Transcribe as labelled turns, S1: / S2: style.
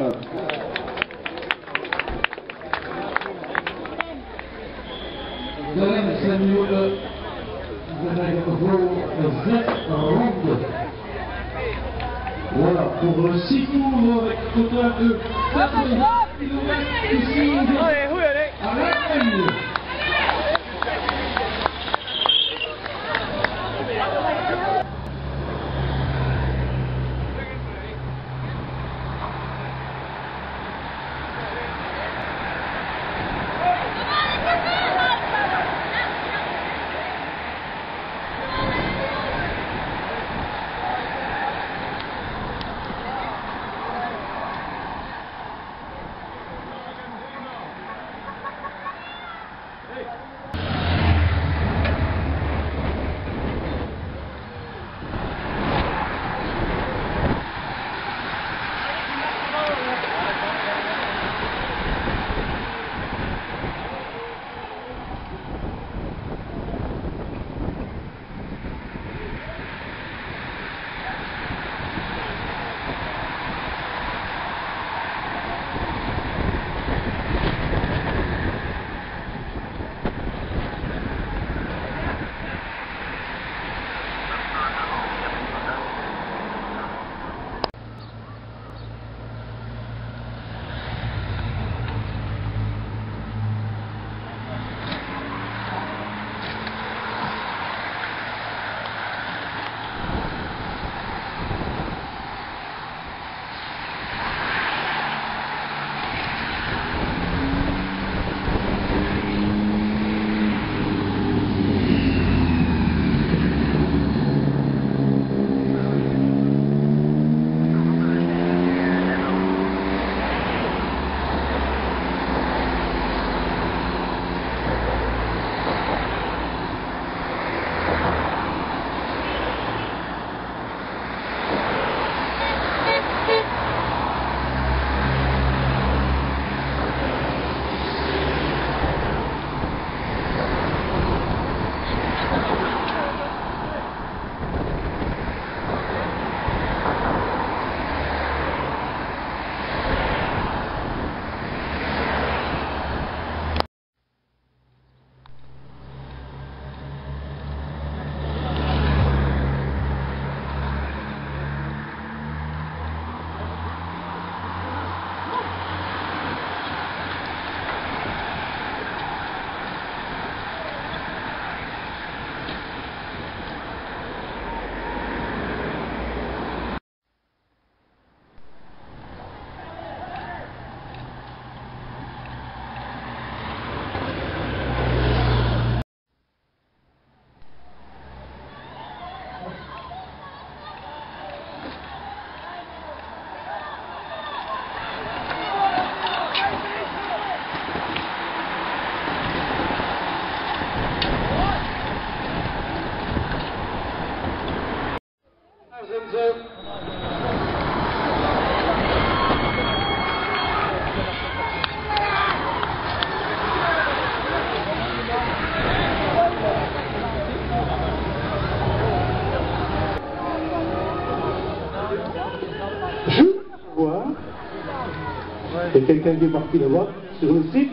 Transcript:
S1: Jullie voor zes ronden. Voilà, pour 6 tours avec un total de 80 km ici à Rennes.
S2: Je a quelqu'un qui est parti là-bas sur le site.